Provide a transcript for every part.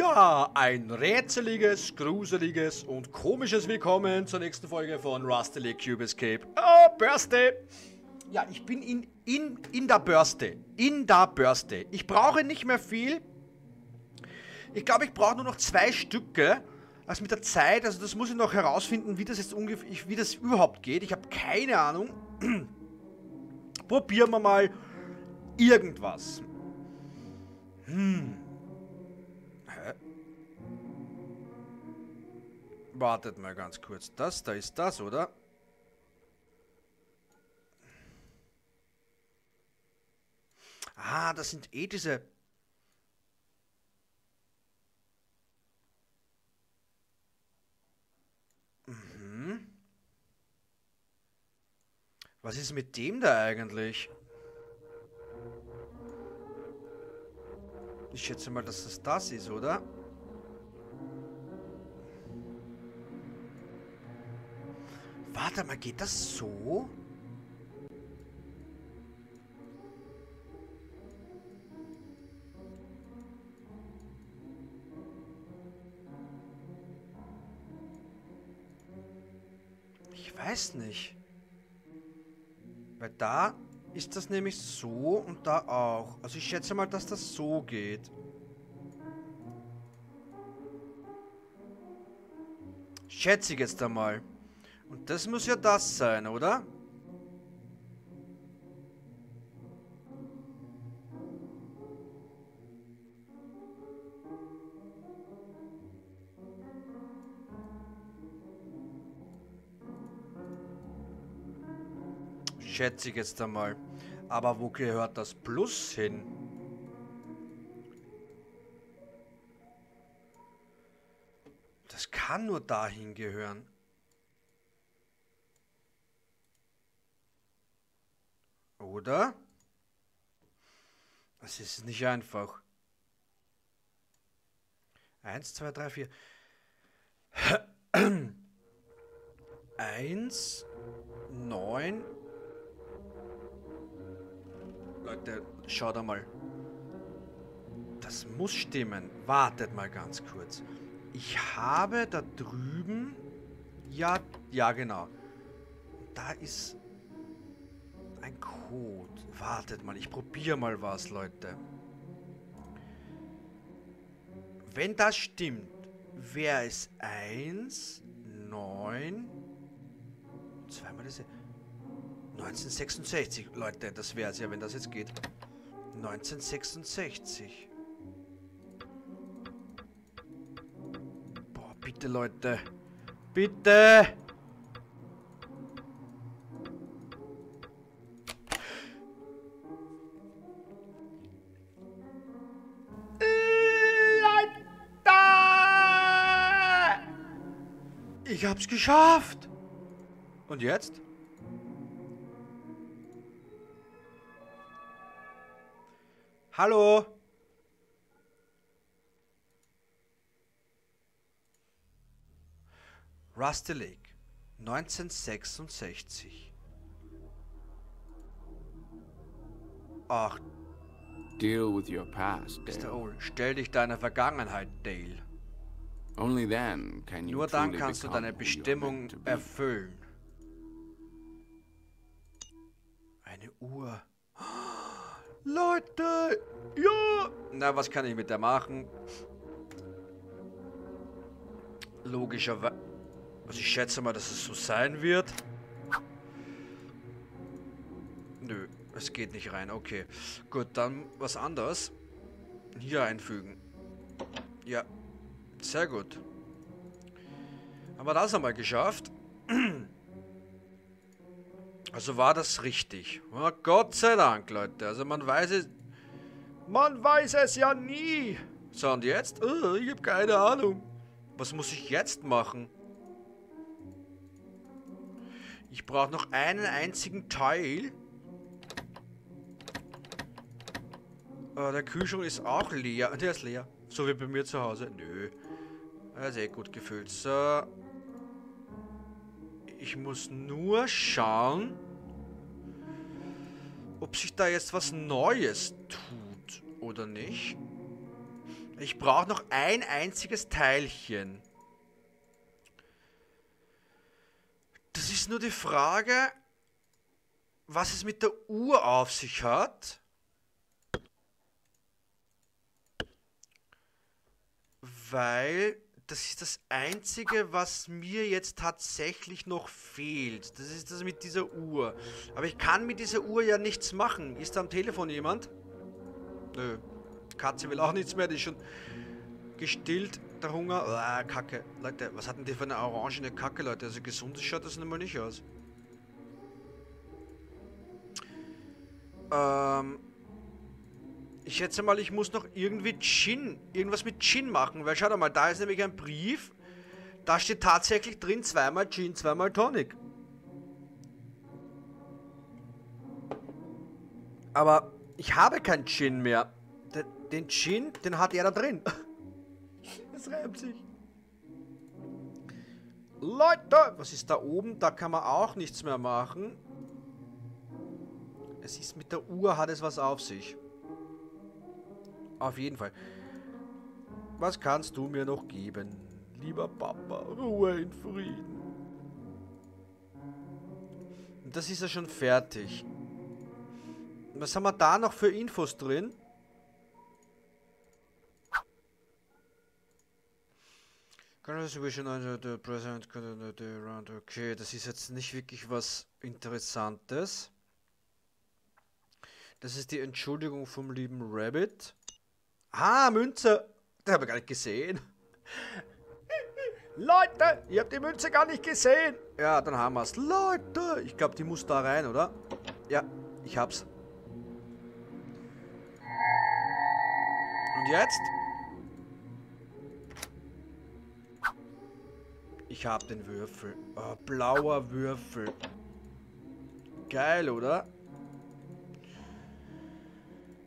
Ja, ein rätseliges, gruseliges und komisches Willkommen zur nächsten Folge von Rustily Cube Escape. Oh, Börste! Ja, ich bin in, in, in der Börste. In der Börste. Ich brauche nicht mehr viel. Ich glaube, ich brauche nur noch zwei Stücke. Also mit der Zeit, also das muss ich noch herausfinden, wie das jetzt ungefähr, wie das überhaupt geht. Ich habe keine Ahnung. Probieren wir mal irgendwas. Hm. Wartet mal ganz kurz. Das, da ist das, oder? Ah, das sind eh diese... Mhm. Was ist mit dem da eigentlich? Ich schätze mal, dass das das ist, oder? Warte mal, geht das so? Ich weiß nicht. Weil da ist das nämlich so und da auch. Also ich schätze mal, dass das so geht. Schätze ich jetzt einmal. Und das muss ja das sein, oder? Schätze ich jetzt einmal. Aber wo gehört das Plus hin? Das kann nur dahin gehören. Oder? Das ist nicht einfach. Eins, zwei, drei, vier. Eins, neun. Leute, schaut einmal. Das muss stimmen. Wartet mal ganz kurz. Ich habe da drüben... Ja, ja genau. Da ist ein Code. Wartet mal, ich probiere mal was, Leute. Wenn das stimmt, wäre es 1, 9, zweimal das... 1966, Leute, das wäre es ja, wenn das jetzt geht. 1966. Boah, bitte, Leute. Bitte! Ich hab's geschafft! Und jetzt? Hallo? Rusty Lake, 1966. Ach, Deal with your past, Mr. Dale. Owl, stell dich deiner Vergangenheit, Dale. Nur dann kannst du deine Bestimmung erfüllen. Eine Uhr. Leute! Ja! Na, was kann ich mit der machen? Logischerweise. Also ich schätze mal, dass es so sein wird. Nö, es geht nicht rein. Okay. Gut, dann was anderes. Hier einfügen. Ja. Sehr gut. Haben wir das einmal geschafft? Also war das richtig. Ja, Gott sei Dank, Leute. Also man weiß es... Man weiß es ja nie. So, und jetzt? Oh, ich habe keine Ahnung. Was muss ich jetzt machen? Ich brauche noch einen einzigen Teil. Äh, der Kühlschrank ist auch leer. Der ist leer. So wie bei mir zu Hause. Nö. Er ist gut gefüllt. So. Ich muss nur schauen, ob sich da jetzt was Neues tut oder nicht. Ich brauche noch ein einziges Teilchen. Das ist nur die Frage, was es mit der Uhr auf sich hat. Weil das ist das Einzige, was mir jetzt tatsächlich noch fehlt. Das ist das mit dieser Uhr. Aber ich kann mit dieser Uhr ja nichts machen. Ist da am Telefon jemand? Nö. Katze will auch nichts mehr. Die ist schon gestillt. Der Hunger. Ah, Kacke. Leute, was hatten die für eine orangene Kacke, Leute? Also gesund schaut das nun mal nicht aus. Ähm, ich schätze mal, ich muss noch irgendwie Gin, irgendwas mit Gin machen, weil schau mal, da ist nämlich ein Brief, da steht tatsächlich drin zweimal Gin, zweimal Tonic. Aber ich habe kein Gin mehr. Den, den Gin, den hat er da drin. Es reibt sich. Leute, was ist da oben? Da kann man auch nichts mehr machen. Es ist mit der Uhr, hat es was auf sich. Auf jeden Fall. Was kannst du mir noch geben? Lieber Papa, Ruhe in Frieden. Das ist ja schon fertig. Was haben wir da noch für Infos drin? Okay, das ist jetzt nicht wirklich was Interessantes. Das ist die Entschuldigung vom lieben Rabbit. Ah, Münze. Das habe ich gar nicht gesehen. Leute, ihr habt die Münze gar nicht gesehen. Ja, dann haben wir es. Leute, ich glaube, die muss da rein, oder? Ja, ich hab's. Und jetzt? Ich hab den Würfel. Oh, blauer Würfel. Geil, oder?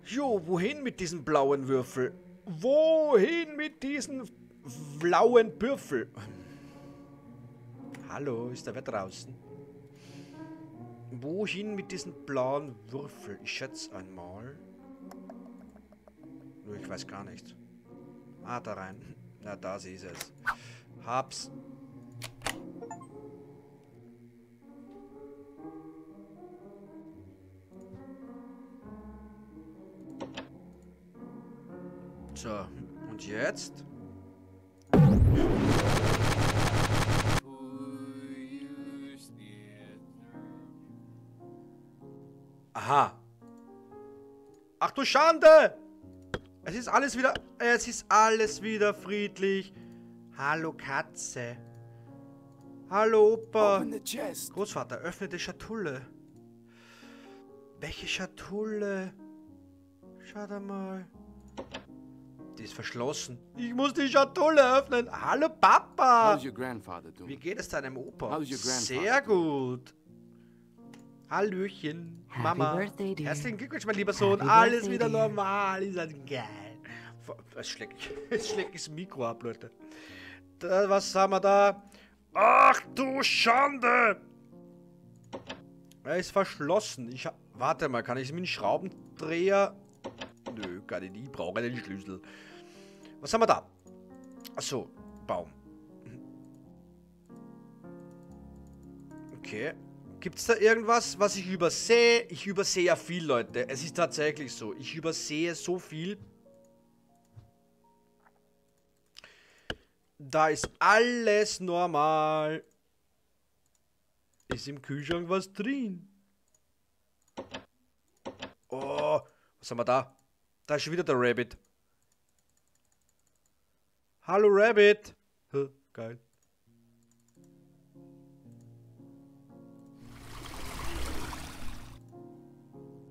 Jo, wohin mit diesem blauen Würfel? Wohin mit diesen blauen Würfel? Hallo, ist da wer draußen? Wohin mit diesen blauen Würfel? Ich schätze einmal. Nur ich weiß gar nicht. Ah, da rein. Na, da ist es. Hab's. So, und jetzt? Aha. Ach du Schande! Es ist alles wieder... Es ist alles wieder friedlich. Hallo Katze. Hallo Opa. Großvater, öffne die Schatulle. Welche Schatulle? Schau da mal. Die ist verschlossen. Ich muss die Schatulle öffnen. Hallo Papa. Wie geht es deinem Opa? Sehr gut. Hallöchen, Mama. Birthday, Herzlichen Glückwunsch, mein lieber Sohn. Happy Alles Birthday, wieder normal. Ist das geil. Es schlägt, es schlägt das Mikro ab, Leute. Da, was haben wir da? Ach du Schande! Er ist verschlossen. Ich warte mal, kann ich es mit dem Schraubendreher Nö, gar nicht. Ich brauche einen Schlüssel. Was haben wir da? Achso, Baum. Okay. Gibt es da irgendwas, was ich übersehe? Ich übersehe ja viel, Leute. Es ist tatsächlich so. Ich übersehe so viel. Da ist alles normal. Ist im Kühlschrank was drin? Oh, was haben wir da? Da ist schon wieder der Rabbit. Hallo Rabbit. Geil.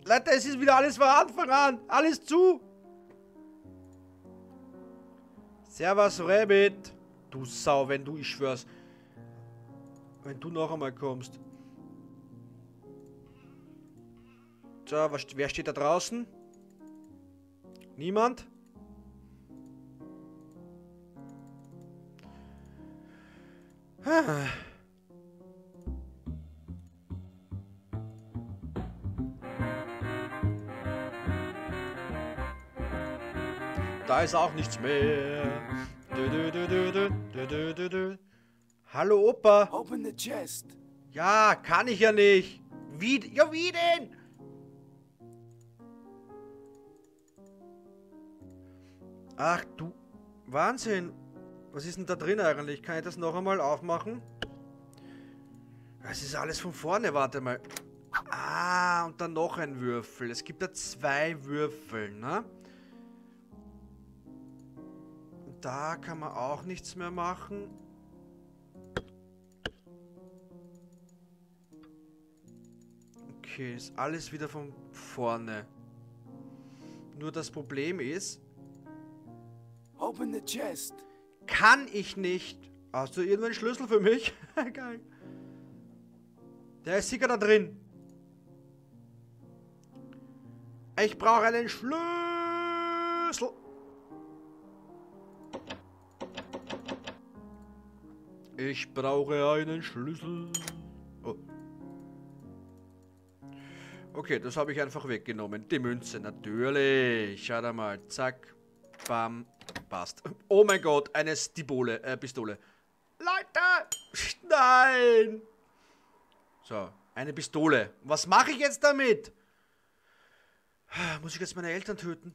Leute, es ist wieder alles von Anfang an. Alles zu. Servus Rabbit. Du Sau, wenn du, ich schwör's. Wenn du noch einmal kommst. So, was, wer steht da draußen? Niemand? Da ist auch nichts mehr. Du, du, du, du, du, du, du, du. Hallo Opa. Open the chest. Ja, kann ich ja nicht. Wie, ja wie denn? Ach du, Wahnsinn. Was ist denn da drin eigentlich? Kann ich das noch einmal aufmachen? Das ist alles von vorne, warte mal. Ah, und dann noch ein Würfel. Es gibt da zwei Würfel, ne? Da kann man auch nichts mehr machen. Okay, ist alles wieder von vorne. Nur das Problem ist, Open the chest. Kann ich nicht. Hast du irgendeinen Schlüssel für mich? Geil. Der ist sicher da drin. Ich brauche einen Schlüssel. Ich brauche einen Schlüssel. Oh. Okay, das habe ich einfach weggenommen. Die Münze, natürlich. Schau da mal. Zack. Bam. Passt. Oh mein Gott, eine Stibole, äh, Pistole. Leute! Nein! So, eine Pistole. Was mache ich jetzt damit? Muss ich jetzt meine Eltern töten?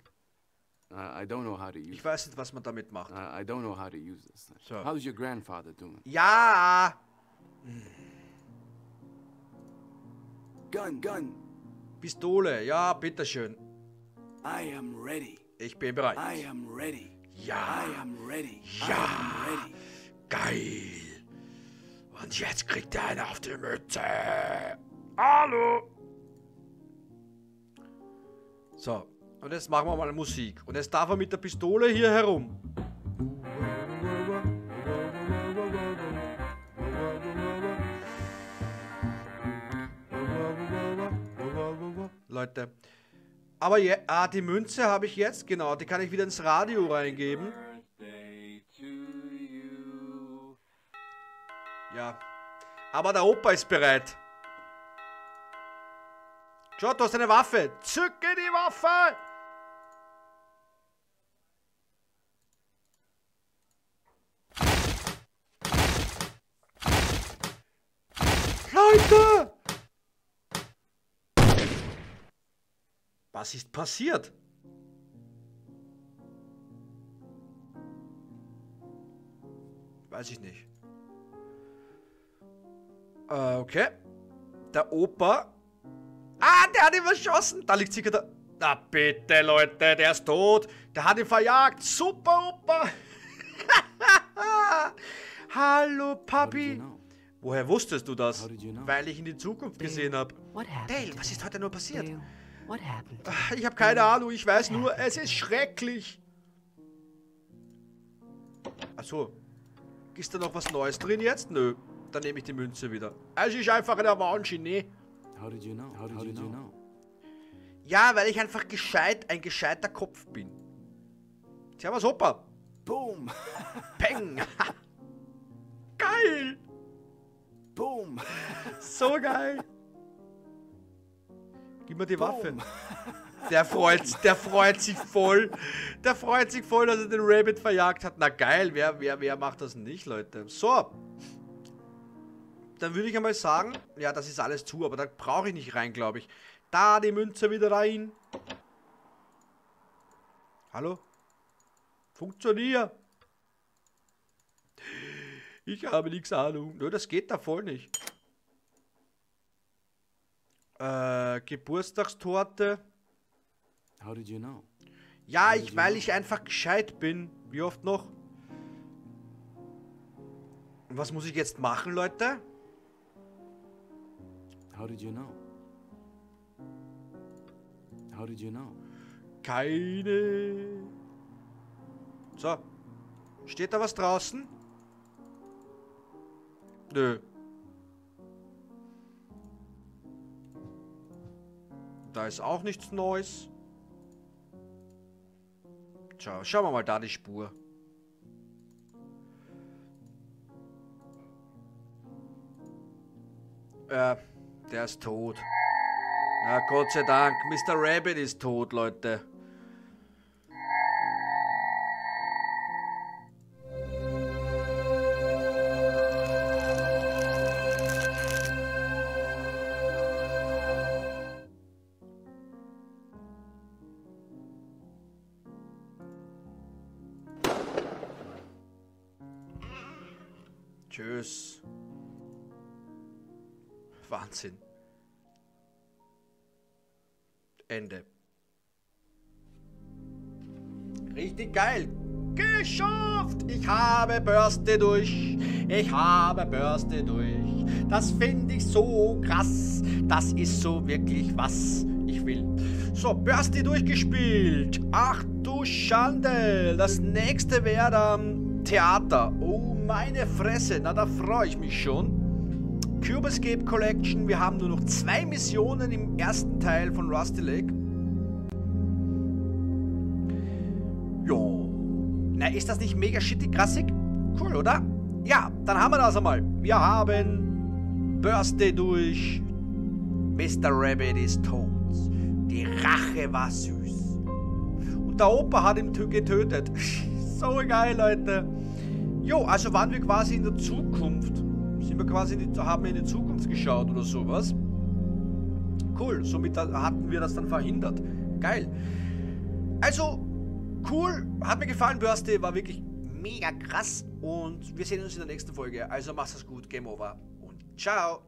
Uh, I don't know how to use. Ich weiß nicht, was man damit macht. Uh, I don't know how to use this. So. How's your grandfather doing? Ja! Gun, gun. Pistole, ja, bitteschön. I am ready. Ich bin bereit. I am ready. Ja. I am ready. Ja. Geil. Und jetzt kriegt er eine auf die Mütze. Hallo. So, und jetzt machen wir mal Musik. Und jetzt darf er mit der Pistole hier herum. Leute. Aber je, ah, die Münze habe ich jetzt, genau. Die kann ich wieder ins Radio reingeben. Ja. Aber der Opa ist bereit. Schau, du hast eine Waffe. Zücke die Waffe! Leute! Was ist passiert? Weiß ich nicht. Äh, okay. Der Opa. Ah, der hat ihn verschossen. Da liegt sicher der. Na bitte, Leute, der ist tot. Der hat ihn verjagt. Super, Opa. Hallo, Papi. Woher wusstest du das? Weil ich in die Zukunft gesehen habe. Dale, was ist heute nur passiert? Ich habe keine Ahnung, ich weiß nur, es ist schrecklich. Achso. Ist da noch was Neues drin jetzt? Nö. Dann nehme ich die Münze wieder. Es ist einfach ein Wahnsinn, ne? How did you know? How did, you, know? Ja, weil ich einfach gescheit, ein gescheiter Kopf bin. Servus, Opa. Boom! Peng. geil. Boom! So geil. Gib mir die Waffe. Boom. Der freut, der freut sich voll. Der freut sich voll, dass er den Rabbit verjagt hat. Na geil, wer, wer, wer macht das nicht, Leute? So. Dann würde ich einmal sagen, ja, das ist alles zu, aber da brauche ich nicht rein, glaube ich. Da die Münze wieder rein. Hallo? Funktioniert. Ich habe nichts Ahnung. Nö, das geht da voll nicht. Äh, Geburtstagstorte. How did you know? Ja, ich, weil ich einfach gescheit bin. Wie oft noch? Und was muss ich jetzt machen, Leute? How did you know? How did you know? Keine. So. Steht da was draußen? Nö. Da ist auch nichts Neues. Schau, schauen wir mal da die Spur. Äh, der ist tot. Na Gott sei Dank, Mr. Rabbit ist tot, Leute. Tschüss. Wahnsinn. Ende. Richtig geil. Geschafft! Ich habe Börste durch. Ich habe Börste durch. Das finde ich so krass. Das ist so wirklich was ich will. So, Börste durchgespielt. Ach du Schande. Das nächste wäre dann Theater. Oh, meine Fresse. Na, da freue ich mich schon. Cube Escape Collection. Wir haben nur noch zwei Missionen im ersten Teil von Rusty Lake. Jo. Na, ist das nicht mega shitty krassig? Cool, oder? Ja, dann haben wir das einmal. Wir haben Birthday durch. Mr. Rabbit ist tot. Die Rache war süß. Und der Opa hat ihn getötet. so geil, Leute. Jo, also waren wir quasi in der Zukunft. Sind wir quasi die, haben wir in die Zukunft geschaut oder sowas. Cool, somit hatten wir das dann verhindert. Geil. Also, cool, hat mir gefallen, Birthday, war wirklich mega krass und wir sehen uns in der nächsten Folge. Also mach's gut, Game Over und ciao.